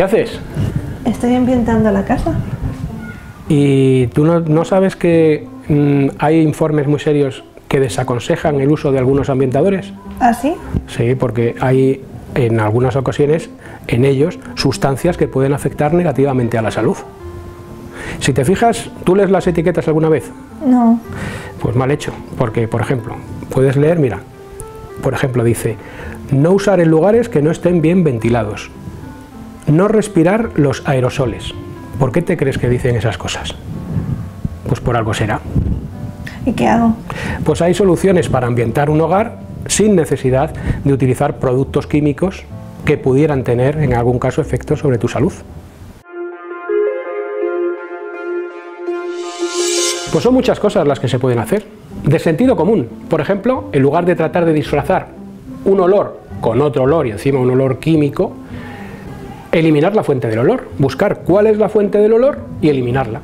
¿Qué haces? Estoy ambientando la casa. ¿Y tú no, no sabes que mm, hay informes muy serios que desaconsejan el uso de algunos ambientadores? ¿Ah, sí? Sí, porque hay en algunas ocasiones en ellos sustancias que pueden afectar negativamente a la salud. Si te fijas, ¿tú lees las etiquetas alguna vez? No. Pues mal hecho, porque por ejemplo, puedes leer, mira, por ejemplo dice, no usar en lugares que no estén bien ventilados, no respirar los aerosoles. ¿Por qué te crees que dicen esas cosas? Pues por algo será. ¿Y qué hago? Pues hay soluciones para ambientar un hogar sin necesidad de utilizar productos químicos que pudieran tener en algún caso efectos sobre tu salud. Pues son muchas cosas las que se pueden hacer. De sentido común. Por ejemplo, en lugar de tratar de disfrazar un olor con otro olor y encima un olor químico, eliminar la fuente del olor. Buscar cuál es la fuente del olor y eliminarla.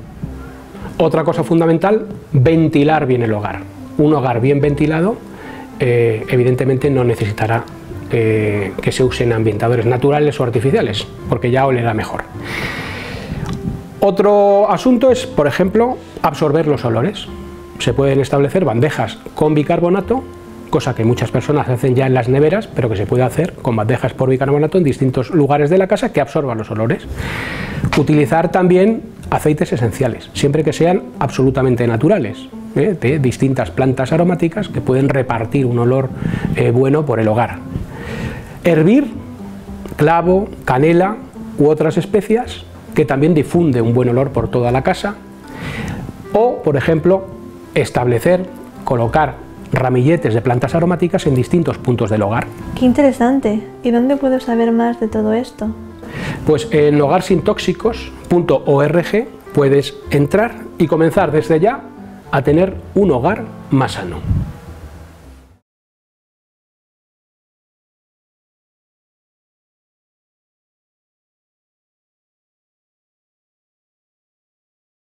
Otra cosa fundamental, ventilar bien el hogar. Un hogar bien ventilado eh, evidentemente no necesitará eh, que se usen ambientadores naturales o artificiales, porque ya olerá mejor. Otro asunto es, por ejemplo, absorber los olores. Se pueden establecer bandejas con bicarbonato, cosa que muchas personas hacen ya en las neveras, pero que se puede hacer con bandejas por bicarbonato en distintos lugares de la casa que absorban los olores. Utilizar también aceites esenciales, siempre que sean absolutamente naturales, ¿eh? de distintas plantas aromáticas que pueden repartir un olor eh, bueno por el hogar. Hervir clavo, canela u otras especias que también difunde un buen olor por toda la casa. O, por ejemplo, establecer, colocar ramilletes de plantas aromáticas en distintos puntos del hogar. Qué interesante. ¿Y dónde puedo saber más de todo esto? Pues en hogarsintóxicos.org puedes entrar y comenzar desde ya a tener un hogar más sano.